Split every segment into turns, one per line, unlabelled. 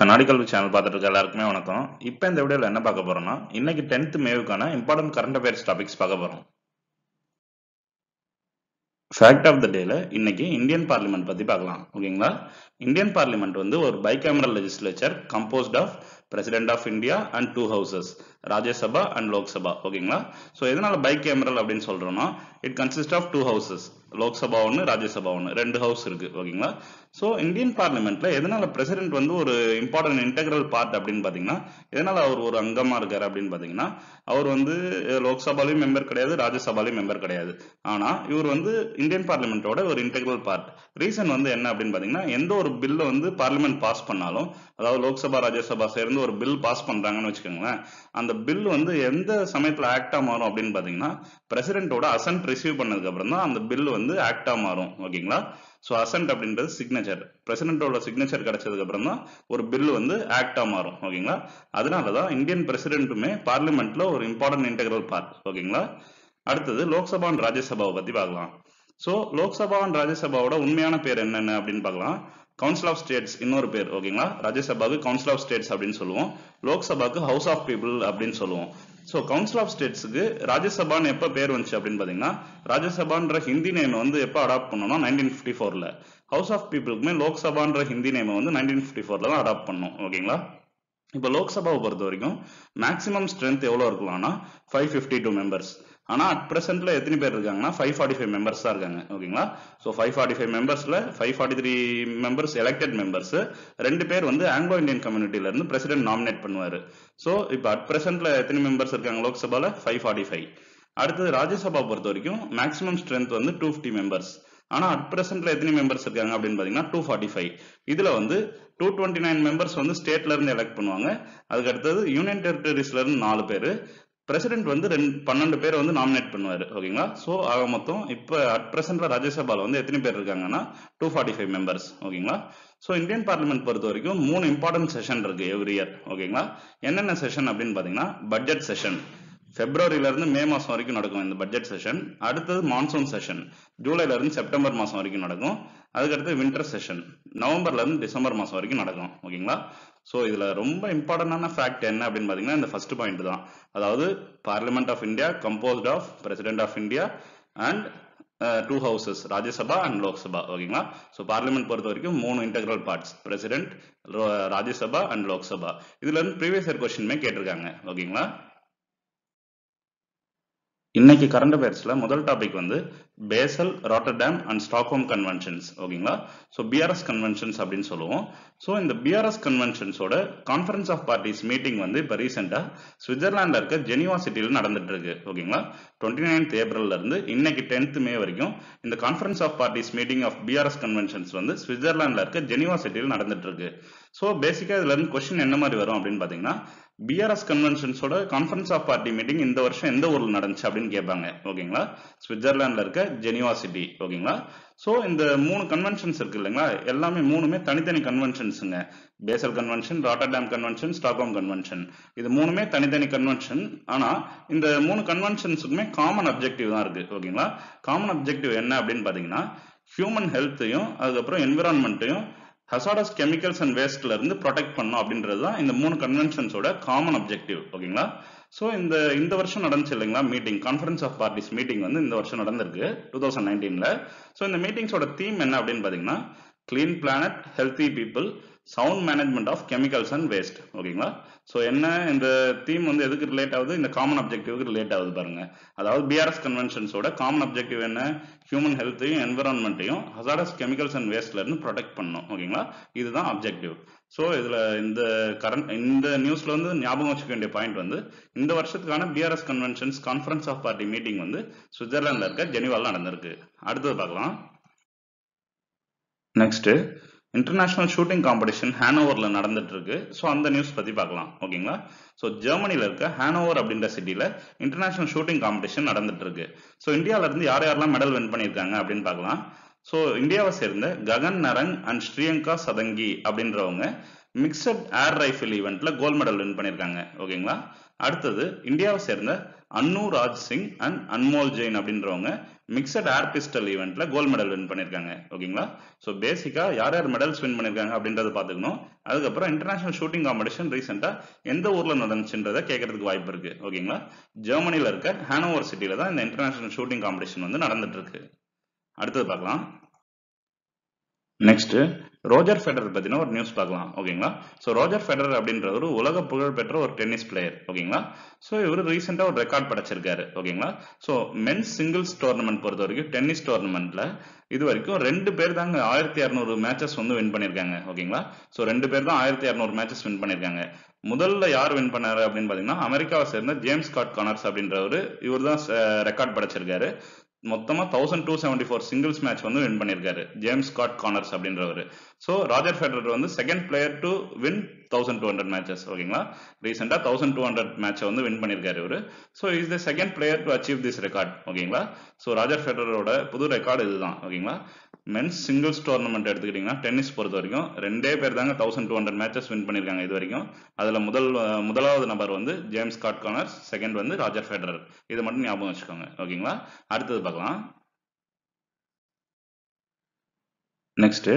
கண்ணாடி கல்வி சேனல் பார்த்துட்டு இருக்க எல்லாருக்குமே வணக்கம். இப்போ இந்த வீடியோவில் என்ன பார்க்க போறோம்னா இன்னைக்கு டென்த் மேவுக்கான இம்பார்ட்டன்ட் கரண்ட் அஃபேர்ஸ் டாபிக்ஸ் பார்க்க போறோம். ஃபேக்ட் ஆஃப் த டேல இன்னைக்கு இந்தியன் பார்லிமெண்ட் பத்தி பார்க்கலாம். ஓகேங்களா இந்தியன் பார்லிமெண்ட் வந்து ஒரு bicameral legislature composed of President of India and two houses Rajya Sabha and Lok Sabha ஓகேங்களா ஸோ எதனால பைகேமரல் அப்படின்னு சொல்றோம்னா it consist of two houses Lok Sabha ஒன்று ராஜ்யசபா ஒன்று ரெண்டு ஹவுஸ் இருக்கு ஓகேங்களா ஸோ இந்தியன் பார்லிமெண்ட்ல எதனால பிரசிடென்ட் வந்து ஒரு இம்பார்ட்டன்ட் இன்டெகிரல் பார்ட் அப்படின்னு பார்த்தீங்கன்னா எதனால அவர் ஒரு அங்கமா இருக்காரு அப்படின்னு பார்த்தீங்கன்னா அவர் வந்து லோக்சபாலையும் மெம்பர் கிடையாது ராஜ்யசபாலையும் மெம்பர் கிடையாது. ஆனா இவர் வந்து இந்தியன் பார்லிமெண்டோட ஒரு இன்டெகிரல் பார்ட் ரீசன் வந்து என்ன அப்படின்னு பார்த்தீங்கன்னா எந்த ஒரு பில்லை வந்து பார்லிமெண்ட் பாஸ் பண்ணாலும் அதாவது லோக்சபா ராஜ்யசபா சேர்ந்து ஒரு பில் பாஸ் பண்றாங்கன்னு வச்சுக்கோங்களேன் அந்த பில் வந்து எந்த சமயத்துல ஆக்டா மாறும் அப்படின்னு பாத்தீங்கன்னா பிரசிடென்ட்டோட அசன்ட் ரிசீவ் பண்ணதுக்கு அப்புறம் தான் அந்த பில் வந்து ஆக்டா மாறும். ஓகேங்களா ஸோ அசன்ட் அப்படின்றது சிக்னேச்சர் பிரசிடென்ட்டோட சிக்னேச்சர் கிடைச்சதுக்கு அப்புறம் தான் ஒரு பில் வந்து ஆக்டா மாறும். ஓகேங்களா அதனால தான் இந்தியன் பிரசிடென்ட்டுமே பார்லிமெண்ட்ல ஒரு இம்பார்ட்டன்ட் இன்டெகிரல் பார்ட் ஓகேங்களா அடுத்தது லோக்சபா அண்ட் ராஜ்யசபாவை பத்தி பார்க்கலாம். ஸோ லோக்சபா அண்ட் ராஜ்யசபாவோட உண்மையான பேர் என்னென்ன அப்படின்னு பார்க்கலாம். கவுன்சில் ஆஃப் ஸ்டேட்ஸ் இன்னொரு பேர் ஓகேங்களா ராஜ்யசபாவுக்கு கவுன்சில் ஆஃப் ஸ்டேட்ஸ் அப்படின்னு சொல்லுவோம். லோக்சபாவுக்கு ஹவுஸ் ஆஃப் பீப்புள் அப்படின்னு சொல்லுவோம். ஸோ கவுன்சில் ஆஃப் ஸ்டேட்ஸுக்கு ராஜ்யசபான்னு எப்போ பேர் வந்துச்சு அப்படின்னு பார்த்தீங்கன்னா ராஜ்யசபான்ற ஹிந்தி நேம் வந்து எப்போ அடாப்ட் பண்ணோம்னா நைன்டீன் ஃபிஃப்டி ஃபோரில் ஹவுஸ் ஆஃப் பீப்புளுக்குமே லோக்சபான்ற ஹிந்தி நேம் வந்து நைன்டீன் ஃபிஃப்டி ஃபோரில் தான் அடாப்ட் பண்ணோம் ஓகேங்களா இப்போ லோக்சபாவை பொறுத்த வரைக்கும் மேக்ஸிமம் ஸ்ட்ரென்த் எவ்வளோ இருக்கலாம்னா ஃபைவ் ஃபிஃப்டி டூ மெம்பர்ஸ் ஆனா அட் பிரசன்ட்ல எத்தனை பேர் இருக்காங்கன்னா ஃபைவ் ஃபார்ட்டி ஃபைவ் மெம்பர்ஸ் தான் இருக்காங்க. ஓகேங்களா? So five forty five மெம்பர்ஸ்ல five forty three members elected members ரெண்டு பேர் வந்து ஆங்கிலோ இந்தியன் கம்யூனிட்டில இருந்து பிரசிடென்ட் நாமினேட் பண்ணுவார். ஸோ இப்போ அட் பிரசன்ட்ல எத்தனை மெம்பர்ஸ் இருக்காங்க லோக்சபால? ஃபைவ் ஃபார்ட்டி ஃபைவ் அடுத்தது ராஜ்யசபா பொறுத்த வரைக்கும் மேக்ஸிமம் ஸ்ட்ரென்த் வந்து டூ ஃபிஃப்டி மெம்பர்ஸ் ஆனா அட் பிரசன்ட்ல எத்தனை மெம்பர்ஸ் இருக்காங்க அப்படின்னு பாத்தீங்கன்னா டூ ஃபார்ட்டி ஃபைவ் இதுல வந்து டூ டுவெண்ட்டி நைன் மெம்பர்ஸ் வந்து ஸ்டேட்ல இருந்து எலெக்ட் பண்ணுவாங்க. அதுக்கு அடுத்தது யூனியன் டெரிட்டரிஸ்ல இருந்து நாலு பேர். பிரசிடென்ட் வந்து ரெண்டு பன்னெண்டு பேர் வந்து நாமினேட் பண்ணுவார் ஓகேங்களா ஸோ ஆக மொத்தம் இப்போ அட் பிரசன்ட்ல ராஜ்யசபாவில் வந்து எத்தனை பேர் இருக்காங்கன்னா டூ ஃபார்ட்டி ஃபைவ் மெம்பர்ஸ் ஓகேங்களா ஸோ இந்தியன் பார்லிமெண்ட் பொறுத்த வரைக்கும் மூணு இம்பார்ட்டன்ட் செஷன் இருக்கு எவ்ரி இயர் ஓகேங்களா என்னென்ன செஷன் அப்படின்னு பார்த்தீங்கன்னா பட்ஜெட் செஷன் பிப்ரவரியில இருந்து மே மாசம் வரைக்கும் நடக்கும் இந்த பட்ஜெட் செஷன் அடுத்தது மான்சூன் செஷன் ஜூலைல இருந்து செப்டம்பர் மாதம் வரைக்கும் நடக்கும். அதுக்கடுத்து வின்டர் செஷன் நவம்பர்ல இருந்து டிசம்பர் மாதம் வரைக்கும் நடக்கும் ஓகேங்களா ஸோ இதுல ரொம்ப இம்பார்ட்டண்டான ஃபேக்ட் என்ன அப்படின்னு பாத்தீங்கன்னா இந்த ஃபர்ஸ்ட் பாயிண்ட் தான். அதாவது parliament of India composed of President of India and two houses Rajya Sabha and Lok Sabha ஓகேங்களா ஸோ பார்லிமெண்ட் பொறுத்த வரைக்கும் மூணு integral parts President Rajya Sabha and Lok Sabha இதுல இருந்து ப்ரீவியஸ் இயர் கொஸ்டின்மே கேட்டிருக்காங்க ஓகேங்களா இன்னைக்கு கரண்ட் அஃபேர்ஸ்ல முதல் டாபிக் வந்து Basel Rotterdam and Stockholm conventions ஓகேங்களா? ஸோ பிஆர்எஸ் கன்வென்ஷன்ஸ் அப்படின்னு சொல்லுவோம். ஸோ இந்த பிஆர்எஸ் கன்வென்ஷன்ஸோட கான்ஃபரன்ஸ் ஆஃப் பார்ட்டிஸ் மீட்டிங் வந்து இப்போ ரீசெண்டாக சுவிட்சர்லாண்டில் இருக்க ஜெனிவா சிட்டியில் நடந்துட்டு இருக்கு ஓகேங்களா? டுவெண்ட்டி நைன்த் ஏப்ரல்ல இருந்து இன்னைக்கு டென்த் மே வரைக்கும் இந்த conference of parties meeting of BRS conventions வந்து சுவிட்சர்லாண்டில் இருக்க ஜெனிவா சிட்டியில் நடந்துட்டு இருக்கு. ஸோ பேசிக்காக இதுல இருந்து கொஸ்டின் என்ன மாதிரி வரும் அப்படின்னு பார்த்தீங்கன்னா பிஆர்எஸ் கன்வென்ஷன்ஸோட கான்ஃபரன்ஸ் ஆஃப் பார்ட்டி மீட்டிங் இந்த வருஷம் எந்த ஊரில் நடந்துச்சு அப்படின்னு கேட்பாங்க. ஓகேங்களா? சுவிட்சர்லாண்டில் இருக்க ஜெனிவா சிட்டி ஓகேங்களா? ஸோ இந்த மூணு கன்வென்ஷன்ஸ் இருக்கு இல்லைங்களா? எல்லாமே மூணுமே தனித்தனி கன்வென்ஷன்ஸுங்க Basel convention Rotterdam convention Stockholm convention இது மூணுமே தனித்தனி கன்வென்ஷன் ஆனால் இந்த மூணு கன்வென்ஷன்ஸுக்குமே காமன் அப்ஜெக்டிவ் தான் இருக்கு. ஓகேங்களா? காமன் அப்ஜெக்டிவ் என்ன அப்படின்னு பார்த்தீங்கன்னா ஹியூமன் ஹெல்த்தையும் அதுக்கப்புறம் என்விரான்மெண்ட்டையும் ஹசாடஸ் கெமிக்கல்ஸ் அண்ட் வேஸ்ட்ல இருந்து ப்ரொடெக்ட் பண்ணும் அப்படின்றது தான் இந்த மூணு கன்வென்ஷன்ஸோட காமன் அப்ஜெக்டிவ் ஓகேங்களா ஸோ இந்த இந்த வருஷம் நடந்துச்சு இல்லைங்களா meeting conference of parties meeting வந்து இந்த வருஷம் நடந்திருக்கு டூ தௌசண்ட் நைன்டீன்ல ஸோ இந்த மீட்டிங்ஸோட தீம் என்ன அப்படின்னு பார்த்தீங்கன்னா clean planet healthy people sound management of chemicals and waste ஓகேங்களா ஸோ என்ன? இந்த தீம் வந்து எதுக்கு ரிலேட் ஆகுது? இந்த காமன் அப்ஜெக்டிவ்க்கு ரிலேட் ஆகுது பாருங்க. அதாவது பிஆர்எஸ் கன்வென்ஷன்ஸோட காமன் அப்ஜெக்டிவ் என்ன? ஹியூமன் ஹெல்த்தையும் என்விரான்மெண்ட்டையும் ஹசாடஸ் கெமிக்கல்ஸ் அண்ட் வேஸ்ட்ல இருந்து ப்ரொடெக்ட் பண்ணும் ஓகேங்களா இதுதான் அப்ஜெக்டிவ் ஸோ இதில் இந்த கரண்ட் இந்த நியூஸில் வந்து ஞாபகம் வச்சுக்க வேண்டிய பாயிண்ட் வந்து இந்த வருஷத்துக்கான BRS conventions conference of party meeting வந்து சுவிட்சர்லாண்டில் இருக்க ஜெனிவாவில் நடந்திருக்கு. அடுத்தது பார்க்கலாம். நெக்ஸ்ட்டு இன்டர்நேஷனல் ஷூட்டிங் காம்படிஷன் ஹேனோவரில் நடந்துட்டு இருக்கு ஸோ அந்த நியூஸ் பற்றி பார்க்கலாம். ஓகேங்களா? ஸோ ஜெர்மனியில் இருக்க ஹேனோவர் அப்படின்ற சிட்டியில் இன்டர்நேஷனல் ஷூட்டிங் காம்படிஷன் நடந்துட்டு இருக்கு ஸோ இந்தியாவிலேருந்து யார் யாரெல்லாம் மெடல் வின் பண்ணியிருக்காங்க அப்படின்னு பார்க்கலாம். ஸோ இந்தியாவை சேர்ந்த ககன் நரங் அண்ட் ஸ்ரீயங்கா சதங்கி அப்படின்றவங்க மிக்சட் ஏர் ரைஃபிள் ஈவெண்ட்ல கோல்ட் மெடல் வின் பண்ணியிருக்காங்க ஓகேங்களா அடுத்தது இந்தியாவை சேர்ந்த அன்னு ராஜ் சிங் அண்ட் அன்மோல் ஜெயின் அப்படின்றவங்க மிக்சட் ஏர் பிஸ்டல் ஈவெண்ட்ல கோல்ட் மெடல் வின் பண்ணியிருக்காங்க ஓகேங்களா ஸோ பேசிக்கா யார் யார் மெடல்ஸ் வின் பண்ணியிருக்காங்க அப்படின்றத பாத்துக்கணும் அதுக்கப்புறம் இன்டர்நேஷனல் ஷூட்டிங் காம்படிஷன் ரீசெண்டா எந்த ஊர்ல நடந்துச்சுன்றதை கேட்கறதுக்கு வாய்ப்பு இருக்கு. ஓகேங்களா ஜெர்மனில இருக்க ஹானோவர் சிட்டில தான் இந்த இன்டர்நேஷனல் ஷூட்டிங் காம்படிஷன் வந்து நடந்துட்டு இருக்கு. அடுத்தது பார்க்கலாம். நெக்ஸ்ட் ரோஜர் ஃபெடரர் பத்தின ஒரு நியூஸ் பார்க்கலாம் ஓகேங்களா? ஸோ ரோஜர் ஃபெடரர் அப்படின்றவர் உலக புகழ் பெற்ற ஒரு டென்னிஸ் பிளேயர் ஓகேங்களா? ஸோ இவர் ரீசெண்டாக ஒரு ரெக்கார்ட் படைச்சிருக்காரு ஓகேங்களா? ஸோ மென்ஸ் சிங்கிள்ஸ் டோர்னமெண்ட் பொறுத்த வரைக்கும் டென்னிஸ் டோர்னமெண்ட்ல இது வரைக்கும் ரெண்டு பேர் தாங்க ஆயிரத்தி இரநூறு மேட்சஸ் வந்து வின் பண்ணியிருக்காங்க ஓகேங்களா? ஸோ ரெண்டு பேர் தான் ஆயிரத்தி இரநூறு மேட்சஸ் வின் பண்ணியிருக்காங்க. முதல்ல யார் வின் பண்ணாரு அப்படின்னு பாத்தீங்கன்னா அமெரிக்காவை சேர்ந்த ஜேம்ஸ் காட் கானர்ஸ் அப்படின்றவர் இவர் தான் ரெக்கார்ட் படைச்சிருக்காரு. மொத்தமா thousand two seventy four singles match வந்து வின் பண்ணிருக்காரு ஜேம்ஸ் ஸ்காட் கார்னர்ஸ் அப்படின்றவர். ஸோ ராஜர் ஃபெடரர் வந்து second player to win thousand two hundred matches ஓகேங்களா ரீசெண்டாக தௌசண்ட் டூ ஹண்ட்ரட் மேட்சை வந்து வின் பண்ணியிருக்காரு இவரு. So is the second player to achieve this record ஓகேங்களா ஸோ ராஜர் ஃபெடரோட புது ரெக்கார்டு இதுதான் ஓகேங்களா மென்ஸ் சிங்கிள்ஸ் டோர்னமெண்ட் எடுத்துக்கிட்டிங்கன்னா டென்னிஸ் பொறுத்த வரைக்கும் ரெண்டே பேர் தாங்க thousand two hundred matches win பண்ணியிருக்காங்க இது வரைக்கும். அதில் முதல் முதலாவது நபர் வந்து ஜேம்ஸ் காட் கார்னர்ஸ் செகண்ட் வந்து ராஜர் ஃபெடரர். இதை மட்டும் ஞாபகம் வச்சுக்கோங்க ஓகேங்களா அடுத்தது பார்க்கலாம். Next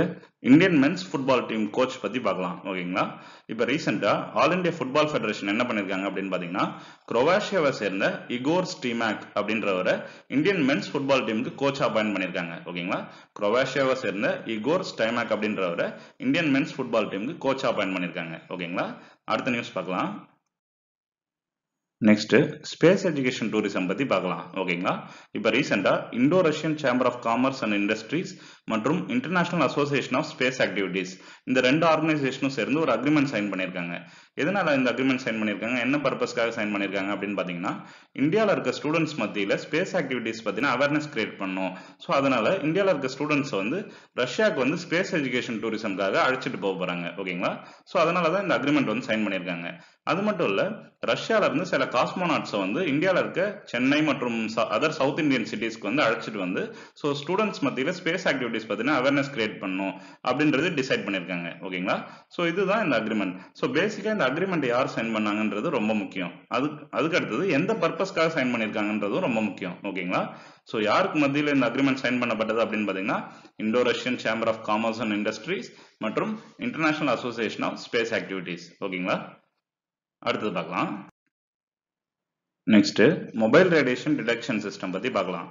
Indian men's football team coach பத்தி பார்க்கலாம். ஓகேங்களா இப்போ ரீசெண்டா ஆல் இந்தியா ஃபுட்பால் ஃபெடரேஷன் என்ன பண்ணிருக்காங்க அப்படின்னு பாத்தீங்கன்னா குரோவேஷியாவை சேர்ந்த இகோர் ஸ்டீமேக் அப்படின்றவரை இந்தியன் மென்ஸ் ஃபுட்பால் டீமுக்கு கோச் அப்பாயின் பண்ணிருக்காங்க. ஓகேங்களா குரோவேஷியாவை சேர்ந்த இகோர் ஸ்டைமேக் அப்படின்றவரை இந்தியன் மென்ஸ் ஃபுட்பால் டீமுக்கு கோச் அப்பாயின் பண்ணிருக்காங்க. ஓகேங்களா அடுத்த நியூஸ் பார்க்கலாம். நெக்ஸ்ட் ஸ்பேஸ் எஜுகேஷன் டூரிசம் பத்தி பார்க்கலாம். ஓகேங்களா இப்போ ரீசெண்டா Indo Russian chamber of commerce and industries மற்றும் international association of space activities இந்த ரெண்டு ஆர்கனைசேஷனும் சேர்ந்து ஒரு அக்ரிமெண்ட் சைன் பண்ணியிருக்காங்க. எதனால இந்த அக்ரிமெண்ட் சைன் பண்ணியிருக்காங்க? என்ன பர்பஸ்க்காக சைன் பண்ணியிருக்காங்க? அப்படின்னு பார்த்தீங்கன்னா இந்தியாவில் இருக்க ஸ்டூடெண்ட்ஸ் மத்தியில் ஸ்பேஸ் ஆக்டிவிட்டீஸ் பற்றின அவேர்னஸ் கிரியேட் பண்ணும். ஸோ அதனால இந்தியாவில் இருக்க ஸ்டூடெண்ட்ஸ் வந்து ரஷ்யாவுக்கு வந்து ஸ்பேஸ் எஜுகேஷன் டூரிசம்காக அழைச்சிட்டு போக போறாங்க. ஓகேங்களா ஸோ அதனால தான் இந்த அக்ரிமெண்ட் வந்து சைன் பண்ணியிருக்காங்க. அது மட்டும் இல்ல ரஷ்யால இருந்து சில காஸ்மோனாட்ஸை வந்து இந்தியாவில் இருக்க சென்னை மற்றும் அதர் சவுத் இந்தியன் சிட்டிஸ்க்கு வந்து அழைச்சிட்டு வந்து ஸோ ஸ்டூடெண்ட்ஸ் மத்தியில் ஸ்பேஸ் ஆக்டிவிட்டிஸ் பார்த்தீங்கன்னா அவேர்னஸ் கிரியேட் பண்ணும் அப்படின்றது டிசைட் பண்ணிருக்காங்க ஓகேங்களா? ஸோ இதுதான் இந்த அக்ரிமெண்ட் ஸோ பேசிக்கா இந்த அக்ரிமெண்ட் யார் சைன் பண்ணாங்கன்றது ரொம்ப முக்கியம். அது அதுக்கு அடுத்தது எந்த பர்பஸ்க்காக சைன் பண்ணியிருக்காங்கன்றதும் ரொம்ப முக்கியம். ஓகேங்களா? ஸோ யாருக்கு மத்தியில் இந்த அக்ரிமெண்ட் சைன் பண்ணப்பட்டது அப்படின்னு பாத்தீங்கன்னா Indo Russian chamber of commerce and industries மற்றும் international association of space activities ஓகேங்களா? அடுத்தது பார்க்கலாம். Next mobile radiation detection system பத்தி பார்க்கலாம்.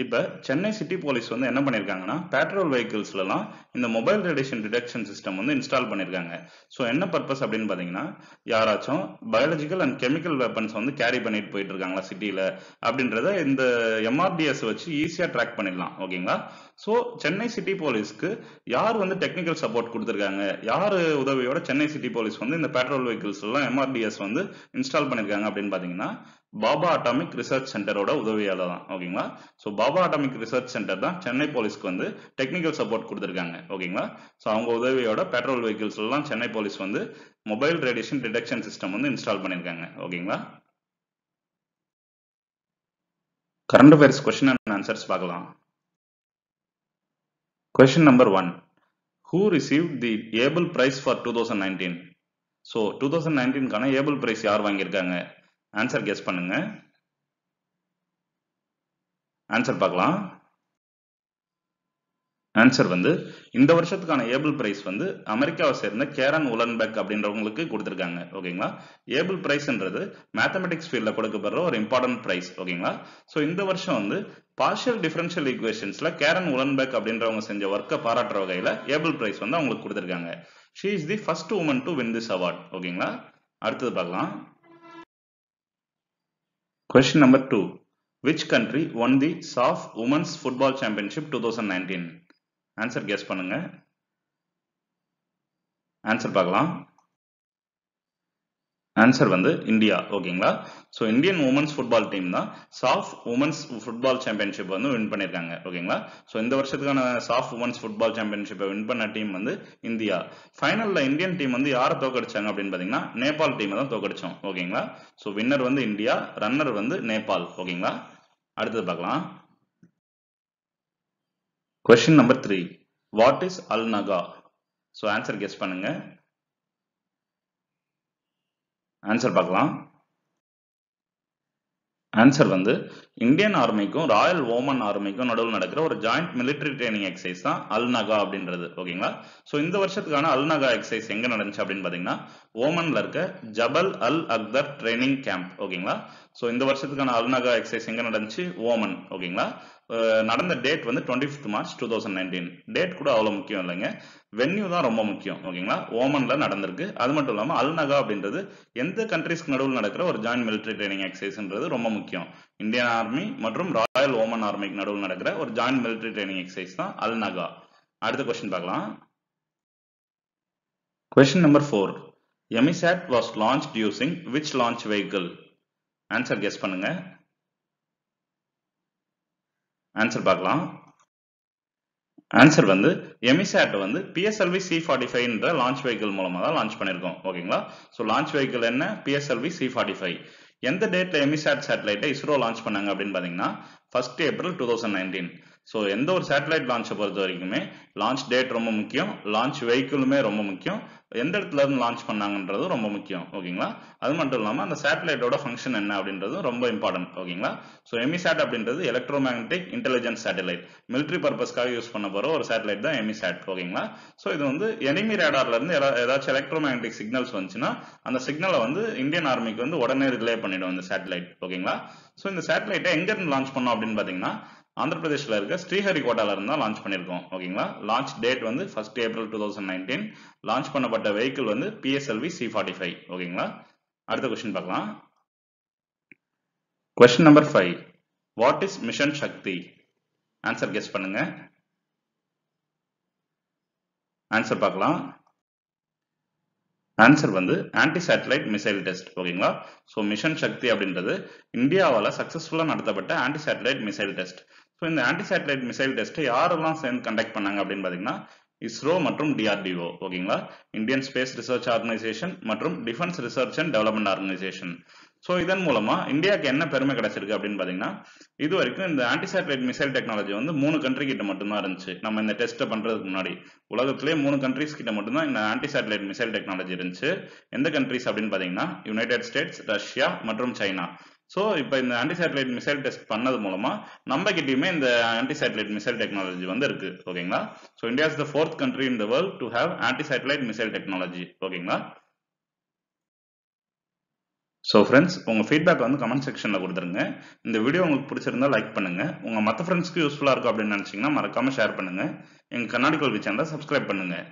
இப்போ சென்னை சிட்டி போலீஸ் வந்து என்ன பண்ணியிருக்காங்கன்னா பெட்ரோல் வெஹிக்கிள்ஸ்லாம் இந்த மொபைல் ரேடியேஷன் டிடெக்ஷன் சிஸ்டம் வந்து இன்ஸ்டால் பண்ணியிருக்காங்க ஸோ என்ன பர்பஸ் அப்படின்னு பார்த்தீங்கன்னா யாராச்சும் பயாலஜிக்கல் அண்ட் கெமிக்கல் வெப்பன்ஸ் வந்து கேரி பண்ணிட்டு போயிட்டு இருக்காங்களா சிட்டியில் அப்படின்றத இந்த எம்ஆர்டிஎஸ் வச்சு ஈஸியாக ட்ராக் பண்ணிடலாம் ஓகேங்களா ஸோ சென்னை சிட்டி போலீஸ்க்கு யார் வந்து டெக்னிக்கல் சப்போர்ட் கொடுத்துருக்காங்க? யார் உதவியோட சென்னை சிட்டி போலீஸ் வந்து இந்த பெட்ரோல் வெஹிக்கிள்ஸ் எல்லாம் எம்ஆர்டிஎஸ் வந்து இன்ஸ்டால் பண்ணியிருக்காங்க அப்படின்னு பார்த்தீங்கன்னா பாபா அட்டாமிக் ரிசர்ச் சென்டரோட உதவியால தான். ஓகேங்களா so Bhabha atomic research centre தான் சென்னை போலீஸ்க்கு வந்து டெக்னிக்கல் சப்போர்ட் கொடுத்துருக்காங்க. ஓகேங்களா ஸோ அவங்க உதவியோட பெட்ரோல் வெஹிக்கிள்ஸ் எல்லாம் சென்னை போலீஸ் வந்து மொபைல் ரேடியேஷன் டிடெக்ஷன் சிஸ்டம் வந்து இன்ஸ்டால் பண்ணியிருக்காங்க ஓகேங்களா current affairs question and answers பார்க்கலாம். Question number one who receive the Abel prize for two thousand nineteen so two thousand நைன்டீன்கான Abel prize யார் வாங்கியிருக்காங்க? ஆன்சர் கெஸ் பண்ணுங்க. Answer பார்க்கலாம். Answer வந்து இந்த வருஷத்துக்கான ஏபிள் பிரைஸ் வந்து அமெரிக்காவை சேர்ந்த கேரன் உலன்பெக் அப்படின்றவங்களுக்கு கொடுத்துருக்காங்க. ஓகேங்களா ஏபிள் பிரைஸ்ன்றது மேத்தமெட்டிக்ஸ் ஃபீல்டில் கொடுக்கப்படுற ஒரு இம்பார்ட்டன்ட் பிரைஸ் ஓகேங்களா ஸோ இந்த வருஷம் வந்து பார்ஷியல் டிஃபரன்ஷியல் ஈக்குவேஷன்ஸ்ல கேரன் உலன்பெக் அப்படின்றவங்க செஞ்ச ஒர்க்கை பாராட்டுற வகையில் ஏபிள் பிரைஸ் வந்து அவங்களுக்கு கொடுத்துருக்காங்க. She is the first woman to win this award ஓகேங்களா அடுத்தது பார்க்கலாம். Question number two which country won the SAFF women's football championship two thousand nineteen answer guess பண்ணுங்க. ஆன்சர் பார்க்கலாம். ஆன்சர் வந்து இந்தியா ஓகேங்களா? So Indian women's football team தான் SAFF women's football championship வந்து win பண்ணியிருக்காங்க ஓகேங்களா? ஸோ இந்த வருஷத்துக்கான சாஃப் உமன்ஸ் ஃபுட்பால் சாம்பியன்ஷிப்பை வின் பண்ண டீம் வந்து இந்தியா. ஃபைனலில் இந்தியன் டீம் வந்து யாரை தோக்கடிச்சாங்க அப்படின்னு பார்த்தீங்கன்னா நேபாள் டீமை தான் தோக்கடிச்சோம் ஓகேங்களா? ஸோ வின்னர் வந்து இந்தியா ரன்னர் வந்து நேபாள் ஓகேங்களா? அடுத்தது பார்க்கலாம். Question number three what is Al Nagah so answer guess பண்ணுங்க. ஆன்சர் பார்க்கலாம். ஆன்சர் வந்து இந்தியன் ஆர்மிக்கும் ராயல் ஓமன் ஆர்மிக்கும் நடுவில் நடக்கிற ஒரு ஜாயிண்ட் மிலிட்டரி ட்ரைனிங் எக்ஸசைஸ் தான் அல்நகா அப்படின்றது. ஓகேங்களா ஸோ இந்த வருஷத்துக்கான அல்நகா எக்ஸசைஸ் எங்க நடந்துச்சு அப்படின்னு பாத்தீங்கன்னா ஓமன்ல இருக்க Jabal Al Akhdar training camp ஓகேங்களா ஸோ இந்த வருஷத்துக்கான அல்நகா எக்ஸசைஸ் எங்க நடந்துச்சு? ஓமன் ஓகேங்களா நடந்த டேட் வந்து twenty fifth March two thousand nineteen date கூட அவ்வளோ முக்கியம் இல்லைங்க. வென்யூ தான் ரொம்ப முக்கியம் ஓகேங்களா ஓமனில் நடந்திருக்கு. அது மட்டும் இல்லாமல் அல்நகா அப்படின்றது எந்த கண்ட்ரீஸ்க்கு நடுவில் நடக்கிற ஒரு ஜாயின் மிலிட்டரி ட்ரைனிங் எக்ஸசைஸ்ன்றது ரொம்ப முக்கியம். இந்தியன் ஆர்மி மற்றும் ராயல் ஓமன் ஆர்மிக்கு நடுவில் நடக்கிற ஒரு ஜாயின் மிலிட்டரி ட்ரைனிங் எக்ஸசைஸ் தான் அல்நகா அடுத்த கொஸ்டின் பார்க்கலாம். Question number four EMISAT was launch using which launch vehicle answer guess பண்ணுங்கள் ஆன்சர் பார்க்கலாம். ஆன்சர் வந்து எமிசாட் வந்து பிஎஸ்எல்வி சி ஃபார்ட்டி ஃபைவ்ன்ற லான்ச் வெஹிக்கிள் மூலமாக தான் லான்ச் பண்ணியிருக்கோம். ஓகேங்களா ஸோ லான்ச் வெஹிக்கிள் என்ன? பிஎஸ்எல்வி சி ஃபார்ட்டி ஃபைவ் எந்த டேட்ல எமிசாட் சேட்டலைட்டை இஸ்ரோ லான்ச் பண்ணாங்க அப்படின்னு பாத்தீங்கன்னா first April two thousand nineteen so எந்த ஒரு சேட்டலைட் லான்ச்சை பொறுத்த வரைக்குமே லான்ச் டேட் ரொம்ப முக்கியம். லான்ச் வெஹிக்கிளுமே ரொம்ப முக்கியம். எந்த இடத்துல இருந்து லான்ச் பண்ணாங்கன்றது ரொம்ப முக்கியம். ஓகேங்களா? அது மட்டும் இல்லாமல் அந்த சேட்டலைட்டோட ஃபங்க்ஷன் என்ன அப்படின்றது ரொம்ப இம்பார்ட்டன்ட் ஓகேங்களா? ஸோ எமிசாட் அப்படின்றது electromagnetic intelligence satellite military பர்பஸ்க்காக யூஸ் பண்ண போகிற ஒரு சேட்டலைட் தான் எமிசாட் ஓகேங்களா? ஸோ இது வந்து எனிமி ரேடார்லேருந்து ஏதாச்சும் எலக்ட்ரோ மேக்னெட்டிக் சிக்னல்ஸ் வந்துச்சுன்னா அந்த சிக்னலை வந்து இந்தியன் ஆர்மிக்கு வந்து உடனே ரிலே பண்ணிடும் இந்த சேட்டலைட் ஓகேங்களா? ஸோ இந்த சேட்டலைட்டை எங்கேருந்து லான்ச் பண்ணோம் அப்படின்னு பார்த்தீங்கன்னா ஆந்திர பிரதேஷ்ல இருக்க ஸ்ரீஹரிகோட்டால இருந்து இருந்தால் லான்ச் பண்ணியிருக்கோம் ஓகேங்களா? லான்ச் டேட் வந்து first April two thousand nineteen launch பண்ணப்பட்ட வெஹிக்கிள் வந்து பிஎஸ்எல்வி சி ஃபார்ட்டி ஃபைவ் ஓகேங்களா? அடுத்த கொஸ்டின் பார்க்கலாம். Question number five what is mission Shakti? Answer guess பண்ணுங்க. ஆன்சர் பார்க்கலாம். ஆன்சர் வந்து ஆன்டி சேட்டலைட் மிசைல் டெஸ்ட் ஓகேங்களா? ஸோ மிஷன் சக்தி அப்படின்றது இந்தியாவால் சக்ஸஸ்ஃபுல்லாக நடத்தப்பட்ட anti satellite missile test so இந்த ஆன்டி சேட்டலைட் மிசைல் டெஸ்ட்டை யாரெல்லாம் சேர்ந்து கண்டக்ட் பண்ணாங்க அப்படின்னு பார்த்தீங்கன்னா இஸ்ரோ மற்றும் டிஆர்டிஓ ஓகேங்களா? இந்தியன் ஸ்பேஸ் ரிசர்ச் ஆர்கனைசேஷன் மற்றும் defence research and development organisation so இதன் மூலமா இந்தியாவுக்கு என்ன பெருமை கிடைச்சிருக்கு அப்படின்னு பார்த்தீங்கன்னா இது வரைக்கும் இந்த ஆன்டி சேட்டலைட் மிசைல் டெக்னாலஜி வந்து மூணு கண்ட்ரி கிட்ட மட்டும்தான் இருந்துச்சு. நம்ம இந்த டெஸ்ட்டை பண்றதுக்கு முன்னாடி. உலகத்திலே மூணு கண்ட்ரிஸ் கிட்ட மட்டும்தான் இந்த ஆன்டி சேட்டலைட் மிசைல் டெக்னாலஜி இருந்துச்சு. எந்த கண்ட்ரிஸ் அப்படின்னு பார்த்தீங்கன்னா யுனைடெட் ஸ்டேட்ஸ் ரஷ்யா மற்றும் சைனா ஸோ இப்போ இந்த ஆன்டி சேட்டலைட் மிசைல் டெஸ்ட் பண்ணது மூலமா நம்ம கிட்டயுமே இந்த ஆன்டி சேட்டலைட் மிசைல் டெக்னாலஜி வந்து இருக்கு. ஓகேங்களா so India is the fourth country in the world to have anti satellite missile technology ஓகேங்களா ஸோ ஃப்ரெண்ட்ஸ் உங்கள் ஃபீட்பேக் வந்து கமெண்ட் செக்ஷனில் கொடுத்துருங்க. இந்த வீடியோ உங்களுக்கு பிடிச்சிருந்தா லைக் பண்ணுங்கள் உங்கள் மற்ற ஃப்ரெண்ட்ஸ்க்கு யூஸ்ஃபுல்லாக இருக்கும் அப்படின்னு நினச்சிங்கன்னா மறக்காம ஷேர் பண்ணுங்கள் எங்கள் கண்ணாடி கல்வி சேனலை சப்ஸ்கிரைப் பண்ணுங்கள்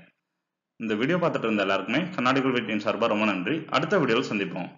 இந்த வீடியோ பார்த்துட்டு இருந்த எல்லாருக்குமே கண்ணாடி கல்வி டீம் சார்பாக ரொம்ப நன்றி. அடுத்த வீடியோவில் சந்திப்போம்.